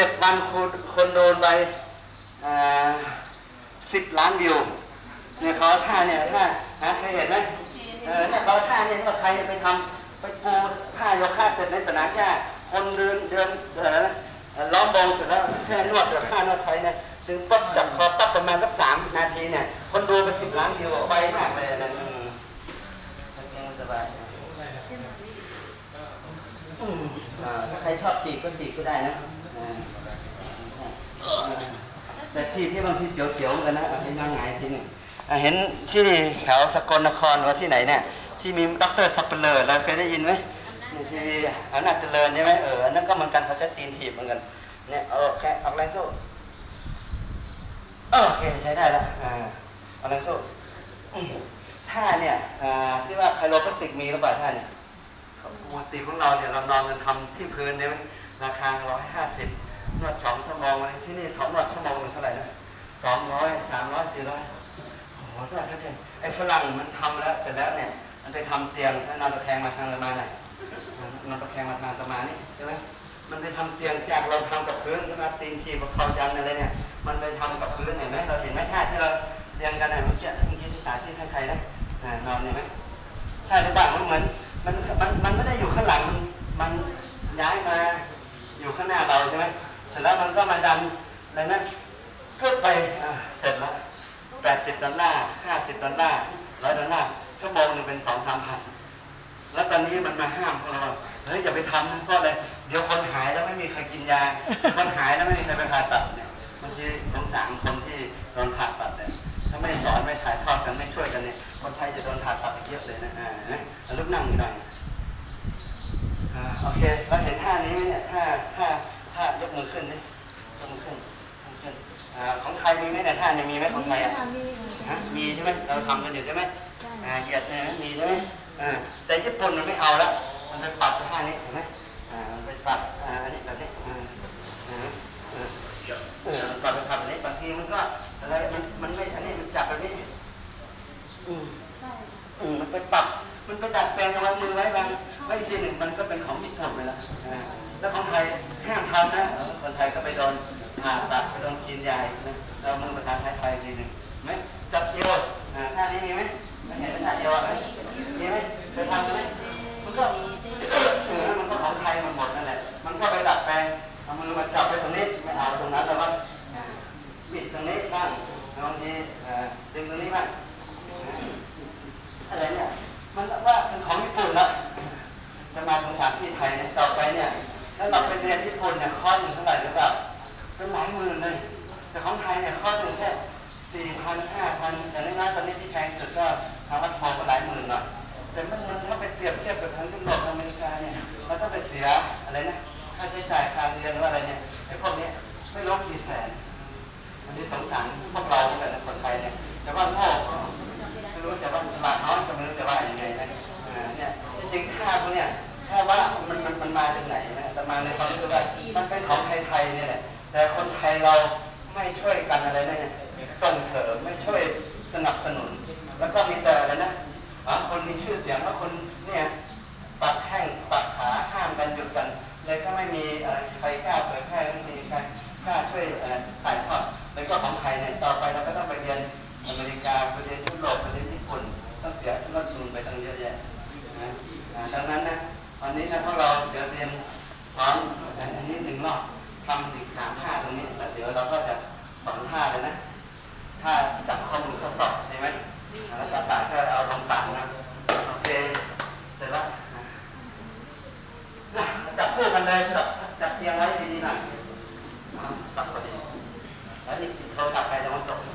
เจ็ดวันคนคนโดนไปสิบล้านวิวเนี่ยเขาท่าเนี่ยท่าฮะเคยเห็นไหมเออเนี่ยเขาท่าเนี่ยว่าใครไปทำไปปูผ้ายกค่าเสร็จในสนามหญ้าคนเดินเดินเออนะล้อมวงเสร็จแล้วแค่นวดเดี๋ยวค่านวดไทยเนี่ยดึงปั๊บจับคอปั๊บประมาณสักสามนาทีเนี่ย คนดูไปสิบล้านวิวไวมากเลยนะอืมสบายอืมอ่าถ้าใครชอบถีบก็ถีบก็ได้นะอ่าอ่า แต่ถีบนี่บางทีเสียวๆเหมือนกันนะเอาให้นั่งหงายทีนึงเห็นที่แถวสกลนครหรือว่าที่ไหนเนี่ยที่มีด็อกเตอร์สัปเหร่อเราเคยได้ยินไหมที่อำนาจเจริญใช่ไหมเอออันนั้นก็เหมือนกันเขาใช้ตีนถีบเหมือนกันเนี่ยเอาแค่ออกแรงสู้โอเคใช้ได้แล้วอ่าออกแรงสู้ท่าเนี่ยอ่าที่ว่าไคลโรแพคติกมีหรือเปล่าท่าเนี่ยปกติของเราเนี่ยเรานอนกันทำที่พื้นเนี่ย ราคาร้อยห้าสิบนวดสองชั่วโมงที่นี่สองนวดชั่วโมงหนึ่งเท่าไหร่นะสองร้อยสามร้อยสี่ร้อยโอ้โหนวดแค่เดียวไอ้ฝรั่งมันทำแล้วเสร็จแล้วเนี่ย มันไปทำเตียงแล้วนอนตะแคงมาทางประมาไหนนอนตะแคงมาทางประมานี้ใช่ไหมมันไปทำเตียงจากเราทำกับพื้นใช่ไหมตีนทีบเขายันอะไรเนี่ย มันไปทำกับพื้นเห็นไหมเราเห็นไหมท่าที่เราเรียงกันเนี่ยมื่อกี้เมื่อกี้ที่สาธิตให้ใครนะนอนเห็นไหมใช่หรือเปล่ามันเหมือนมันมันมันไม่ได้อยู่ข้างหลังมันมันย้ายมา เสร็จแล้วมันก็มาดันอะไรนะกึบไปอ่าเสร็จแล้วแปดสิบดอลลาร์ห้าสิบดอลลาร์ร้อยดอลลาร์ชั่วโมงหนึงเป็นสองสามพันแล้วตอนนี้มันมาห้ามพวกเราเฮ้ยอย่าไปทำนะเพราะอะไรเดี๋ยวคนหายแล้วไม่มีใครกินยา คนหายแล้วไม่มีใครไปผ่าตัดเนี่ยบางทีสงสารคนที่โดนผ่าตัดเนี่ยถ้าไม่สอนไม่ถ่ายทอดกันไม่ช่วยกันเนี่ยคนไทยจะโดนผ่าตัดเยอะเลยนะอ่านะเอาลุกนั่งหน่อยอ่าโอเคเราเห็นท่านี้ไหมเนี่ยท่าท่า ท่ายกมือขึ้นดิยกมือขึ้นยกมือขึ้นอ่าของใครมีไหมเนี่ยท่าเนี่ยมีไหมของใครอะมีฮะมีใช่ไหมเราทำกันอยู่ใช่ไหมใช่อ่าเหยียดเนี่ยมีใช่ไหมอ่าแต่ญี่ปุ่นมันไม่เอาละมันไปปรับท่านี้เห็นไหมอ่ามันไปปรับอ่าอันนี้แบบนี้อ่าอ่าอ่าเออปรับไปปรับแบบนี้บางทีมันก็อะไรมันมันไม่อันนี้มันจับแบบนี้อืม ใช่ อืมมันไปปรับ มันไปดัดแปลงวางมือไว้บางไว้ทีหนึ่งมันก็เป็นของญี่ปุ่นไปแล้วแล้วของไทยห้ามทำนะคนไทยก็ไปโดนผ่าตัดไปโดนกินยาอีกนะเรามือประธานไทยไทยทีหนึ่งไหมจับเอวอ่าท่านี้มีไหมไม่เห็นท่าเอวอะมีไหมเคยทำไหมมันก็เออมันก็ของไทยมันหมดนั่นแหละ มันก็ไปดัดแปลงเอามือมาจับไปตรงนี้ไม่เอาตรงนั้นแล้วว่าบิดตรงนี้บ้างบางทีเอ่อดึงตรงนี้บ้างอะไรเนี่ย มันว่าเป็นของญี่ปุ่นแล้วจะมาสงสารที่ไทยเนี่ยต่อไปเนี่ยแล้วเราไปเรียนญี่ปุ่นเนี่ยคอร์สหนึ่งเท่าไหร่หรือเปล่าเป็นหลายหมื่นเลย แต่ของไทยเนี่ยคอร์สหนึ่งแค่สี่พันห้าพันแต่ในนั้นตอนนี้ที่แพงสุดก็ทางวัดทองก็หลายหมื่นหน่อยแต่มันมันถ้าไปเปรียบเทียบกับทางยุโรปอเมริกาเนี่ยเราต้องไปเสียอะไรนะค่าใช้จ่ายค่าเรียนหรืออะไรเนี่ยไอ้พวกนี้ไม่รู้กี่แสนอันนี้สงสารพวกเราแต่ละคนไทยเนี่ยแต่ว่าโง่ไม่รู้จะว่าฉลาดน้อยก็ไม่รู้จะว่ายังไงนะอ่าเนี่ยจริงๆค่าพวกเนี่ยถ้าว่า มาจากไหนนะแต่มาในความรู้สึกว่ามันเป็นของไทยๆเนี่ยแหละแต่คนไทยเราไม่ช่วยกันอะไรนะเนี่ยส่งเสริมไม่ช่วยสนับสนุน แล้วก็มีแต่อะไรนะอ๋อคนมีชื่อเสียงแล้วคนเนี่ยปัดแข้งปัดขาห้ามกันหยุดกันเลยก็ไม่มีอะไรใครกล้าเผยแพร่ไม่มีใครกล้าช่วยถ่ายทอดแล้วก็ของไทยเนี่ยต่อไปเราก็ต้องไปเรียนอเมริกาไปเรียนยุโรปไปเรียนญี่ปุ่นต้องเสียทุนทุนไปตั้งเยอะแยะนะอ่าดังนั้น วันนี้นะพวกเราเดี๋ยวเรียนสอนอันนี้หนึ่งรอบทำอีกสามท่าตรงนี้แล้วเดี๋ยวเราก็จะสอนท่าเลยนะท่าจับข้อมือทดสอบใช่ไหมแล้วจับปากก็เอาลงปากนะโอเคเสร็จแล้วนะจับคู่กันเลยจับจับเตียงไว้ดีๆหน่อยจับพอดีแล้วนี่โทรศัพท์ใครจะมาจบ